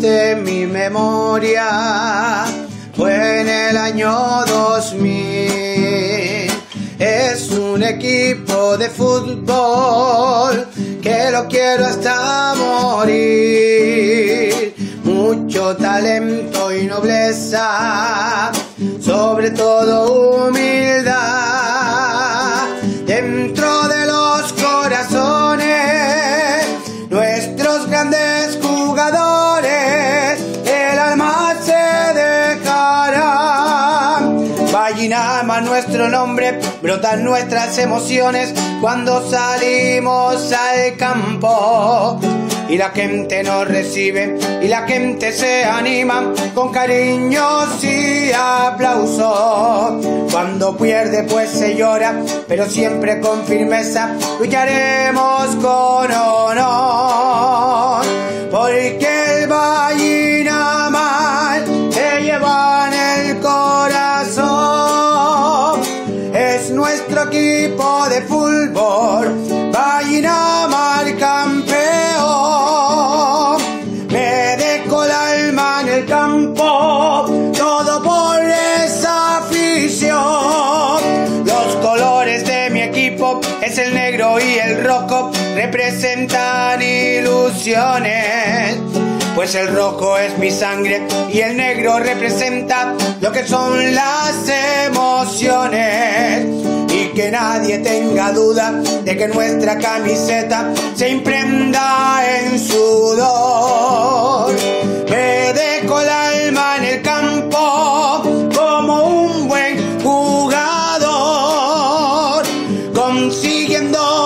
de mi memoria fue en el año 2000. Es un equipo de fútbol que lo quiero hasta morir. Mucho talento y nobleza, sobre todo humildad. Vallinama nuestro nombre, brotan nuestras emociones cuando salimos al campo. Y la gente nos recibe y la gente se anima con cariños y aplausos. Cuando pierde pues se llora, pero siempre con firmeza lucharemos con honor. Porque el Vallinamar fútbol, Vallinamar campeón. Me dejo el alma en el campo, todo por esa afición. Los colores de mi equipo es el negro y el rojo, representan ilusiones. Pues el rojo es mi sangre y el negro representa lo que son las emociones nadie tenga duda de que nuestra camiseta se imprenda en sudor. Me dejo el alma en el campo como un buen jugador, consiguiendo